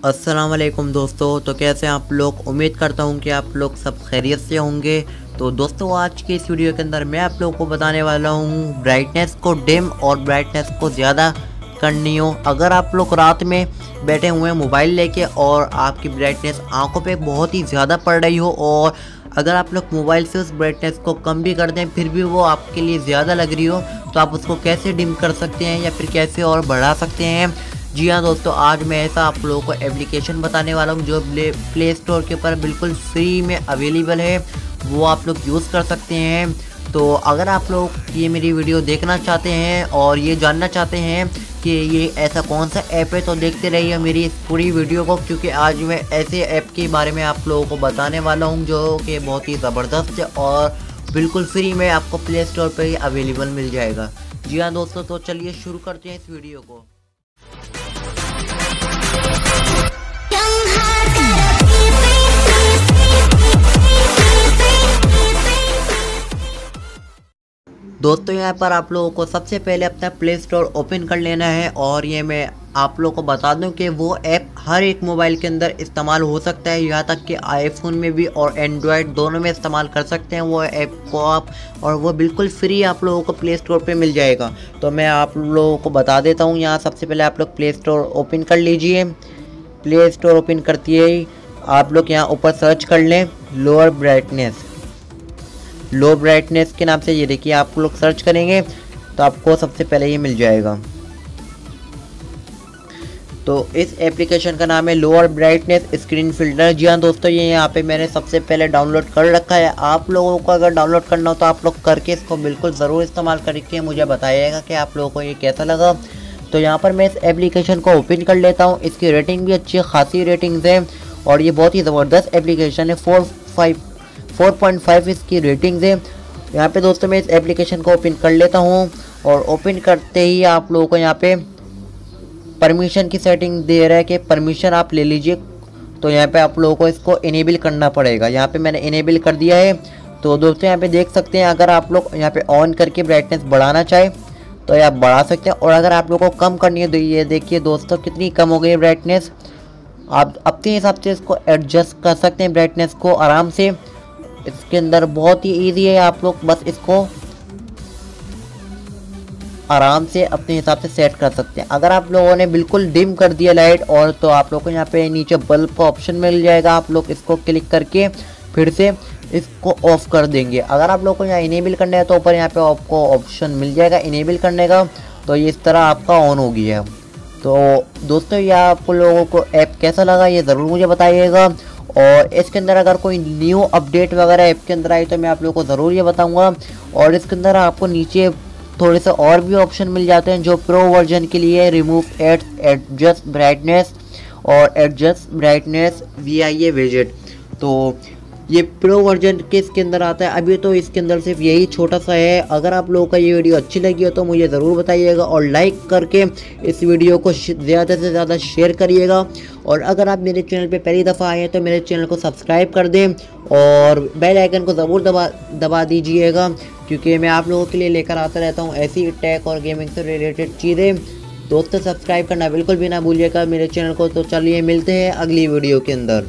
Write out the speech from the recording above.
वालेकुम दोस्तों तो कैसे आप लोग? उम्मीद करता हूँ कि आप लोग सब खैरियत से होंगे। तो दोस्तों, आज के इस वीडियो के अंदर मैं आप लोगों को बताने वाला हूँ ब्राइटनेस को डिम और ब्राइटनेस को ज़्यादा करनी हो। अगर आप लोग रात में बैठे हुए मोबाइल लेके और आपकी ब्राइटनेस आँखों पे बहुत ही ज़्यादा पड़ रही हो और अगर आप लोग मोबाइल से उस ब्राइटनेस को कम भी कर दें, फिर भी वो आपके लिए ज़्यादा लग रही हो तो आप उसको कैसे डिम कर सकते हैं या फिर कैसे और बढ़ा सकते हैं? जी हाँ दोस्तों, आज मैं ऐसा आप लोगों को एप्लीकेशन बताने वाला हूँ जो प्ले स्टोर के ऊपर बिल्कुल फ्री में अवेलेबल है। वो आप लोग यूज़ कर सकते हैं। तो अगर आप लोग ये मेरी वीडियो देखना चाहते हैं और ये जानना चाहते हैं कि ये ऐसा कौन सा ऐप है तो देखते रहिए मेरी इस पूरी वीडियो को, क्योंकि आज मैं ऐसे ऐप के बारे में आप लोगों को बताने वाला हूँ जो कि बहुत ही ज़बरदस्त है और बिल्कुल फ्री में आपको प्ले स्टोर पर ही अवेलेबल मिल जाएगा। जी हाँ दोस्तों तो चलिए शुरू करते हैं इस वीडियो को। दोस्तों, यहाँ पर आप लोगों को सबसे पहले अपना प्ले स्टोर ओपन कर लेना है और ये मैं आप लोगों को बता दूँ कि वो ऐप हर एक मोबाइल के अंदर इस्तेमाल हो सकता है। यहाँ तक कि आईफोन में भी और एंड्रॉयड दोनों में इस्तेमाल कर सकते हैं वो ऐप को आप और वो बिल्कुल फ्री आप लोगों को प्ले स्टोर पे मिल जाएगा। तो मैं आप लोगों को बता देता हूँ, यहाँ सबसे पहले आप लोग प्ले स्टोर ओपन कर लीजिए। प्ले स्टोर ओपन करती है, आप लोग यहाँ ऊपर सर्च कर लें लोअर ब्राइटनेस लो ब्राइटनेस के नाम से ये देखिए आप लोग सर्च करेंगे तो आपको सबसे पहले ये मिल जाएगा। तो इस एप्लीकेशन का नाम है लोअर ब्राइटनेस स्क्रीन फ़िल्टर जी हाँ दोस्तों, ये यहाँ पे मैंने सबसे पहले डाउनलोड कर रखा है। आप लोगों को अगर डाउनलोड करना हो तो आप लोग करके इसको बिल्कुल ज़रूर इस्तेमाल करके मुझे बताइएगा कि आप लोगों को ये कैसा लगा। तो यहाँ पर मैं इस एप्लीकेशन को ओपन कर लेता हूँ। इसकी रेटिंग भी अच्छी खासी रेटिंग्स है। और ये बहुत ही ज़बरदस्त एप्लीकेशन है फोर फाइव 4.5 इसकी रेटिंग्स है। यहाँ पे दोस्तों मैं इस एप्लीकेशन को ओपन कर लेता हूँ और ओपन करते ही आप लोगों को यहाँ पे परमिशन की सेटिंग दे रहा है कि परमिशन आप ले लीजिए। तो यहाँ पे आप लोगों को इसको इनेबल करना पड़ेगा। यहाँ पे मैंने इनेबल कर दिया है। तो दोस्तों यहाँ पे देख सकते हैं, अगर आप लोग यहाँ पे ऑन करके ब्राइटनेस बढ़ाना चाहे तो आप बढ़ा सकते हैं। और अगर आप लोगों को कम करनी है तो ये देखिए दोस्तों कितनी कम हो गई है ब्राइटनेस आप अपने हिसाब से इसको एडजस्ट कर सकते हैं ब्राइटनेस को आराम से। इसके अंदर बहुत ही इजी है, आप लोग बस इसको आराम से अपने हिसाब से सेट कर सकते हैं। अगर आप लोगों ने बिल्कुल डिम कर दिया लाइट और तो आप लोग को यहाँ पे नीचे बल्ब का ऑप्शन मिल जाएगा, आप लोग इसको क्लिक करके फिर से इसको ऑफ़ कर देंगे। अगर आप लोग को यहाँ इनेबल करना है तो ऊपर यहाँ पे आपको ऑप्शन मिल जाएगा इनेबल करने का। तो ये इस तरह आपका ऑन हो गया है। तो दोस्तों, ये आप लोगों को ऐप कैसा लगा ये ज़रूर मुझे बताइएगा। और इसके अंदर अगर कोई न्यू अपडेट वगैरह ऐप के अंदर आई तो मैं आप लोगों को ज़रूर ये बताऊँगा। और इसके अंदर आपको नीचे थोड़े से और भी ऑप्शन मिल जाते हैं जो प्रो वर्जन के लिए रिमूव एड एडजस्ट ब्राइटनेस और adjust brightness V I A visit तो ये प्रो वर्जन किसके अंदर आता है? अभी तो इसके अंदर सिर्फ़ यही छोटा सा है। अगर आप लोगों का ये वीडियो अच्छी लगी हो तो मुझे ज़रूर बताइएगा और लाइक करके इस वीडियो को ज़्यादा से ज़्यादा शेयर करिएगा। और अगर आप मेरे चैनल पे पहली दफ़ा आए हैं तो मेरे चैनल को सब्सक्राइब कर दें और बेल आइकन को ज़रूर दबा दबा दीजिएगा क्योंकि मैं आप लोगों के लिए लेकर आता रहता हूँ ऐसी टेक और गेमिंग से रिलेटेड चीज़ें। दोस्तों सब्सक्राइब करना बिल्कुल भी ना भूलिएगा मेरे चैनल को। तो चलिए मिलते हैं अगली वीडियो के अंदर।